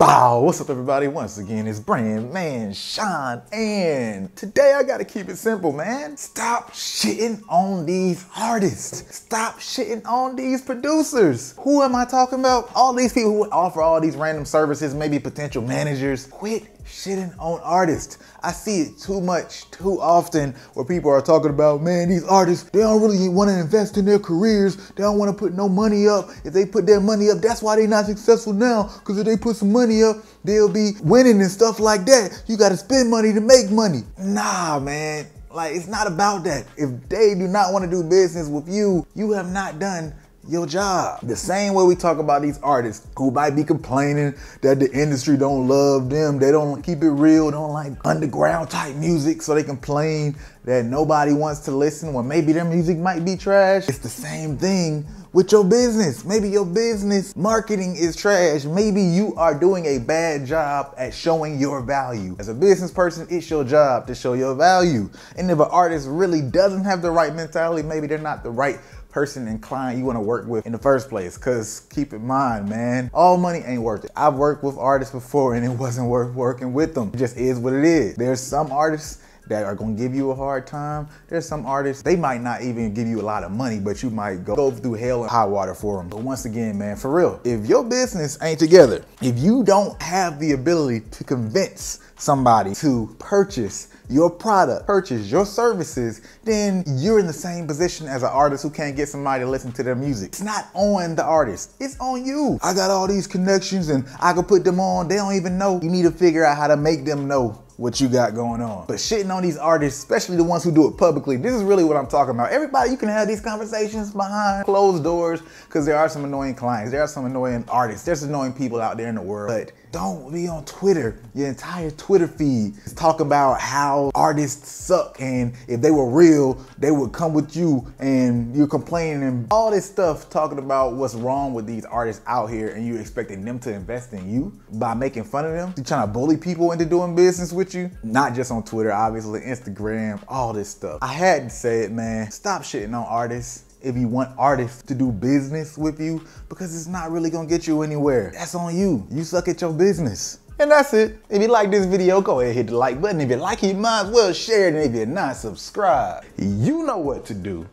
Bow, what's up everybody? Once again, it's BrandMan Sean, and today I gotta keep it simple, man. Stop shitting on these artists. Stop shitting on these producers. Who am I talking about? All these people who offer all these random services, maybe potential managers. Quit shitting on artists. I see it too much, too often, where people are talking about, man, these artists, they don't really want to invest in their careers. They don't want to put no money up. If they put their money up, that's why they're not successful now. Because if they put some money up, they'll be winning and stuff like that. You got to spend money to make money. Nah, man. Like, it's not about that. If they do not want to do business with you, you have not done your job. The same way we talk about these artists who might be complaining that the industry don't love them, they don't keep it real, don't like underground type music, so they complain that nobody wants to listen when maybe their music might be trash. It's the same thing with your business. Maybe your business marketing is trash. Maybe you are doing a bad job at showing your value. As a business person, it's your job to show your value. And if an artist really doesn't have the right mentality, maybe they're not the right person and client you want to work with in the first place. Cause keep in mind, man, all money ain't worth it. I've worked with artists before and it wasn't worth working with them. It just is what it is. There's some artists that are gonna give you a hard time. There's some artists, they might not even give you a lot of money, but you might go, through hell and high water for them. But once again, man, for real, if your business ain't together, if you don't have the ability to convince somebody to purchase your product, purchase your services, then you're in the same position as an artist who can't get somebody to listen to their music. It's not on the artist, it's on you. I got all these connections and I can put them on. They don't even know. You need to figure out how to make them know what you got going on. But shitting on these artists, especially the ones who do it publicly, this is really what I'm talking about. Everybody, you can have these conversations behind closed doors because there are some annoying clients, there are some annoying artists, there's annoying people out there in the world. But don't be on Twitter. Your entire Twitter feed is talking about how artists suck and if they were real, they would come with you and you're complaining and all this stuff talking about what's wrong with these artists out here and you expecting them to invest in you by making fun of them. You trying to bully people into doing business with you. Not just on Twitter, obviously, Instagram, all this stuff. I had to say it, man. Stop shitting on artists if you want artists to do business with you because it's not really gonna get you anywhere. That's on you. You suck at your business. And that's it. If you like this video, go ahead hit the like button. If you like it, you might as well share it. And if you're not, subscribe. You know what to do.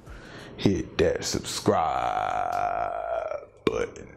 Hit that subscribe button.